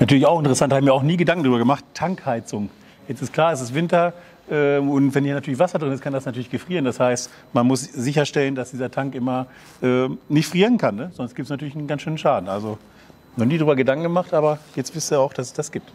Natürlich auch interessant, haben wir auch nie Gedanken darüber gemacht. Tankheizung. Jetzt ist klar, es ist Winter äh, und wenn hier natürlich Wasser drin ist, kann das natürlich gefrieren. Das heißt, man muss sicherstellen, dass dieser Tank immer äh, nicht frieren kann. Ne? Sonst gibt es natürlich einen ganz schönen Schaden. Also noch nie darüber Gedanken gemacht, aber jetzt wisst ihr auch, dass es das gibt.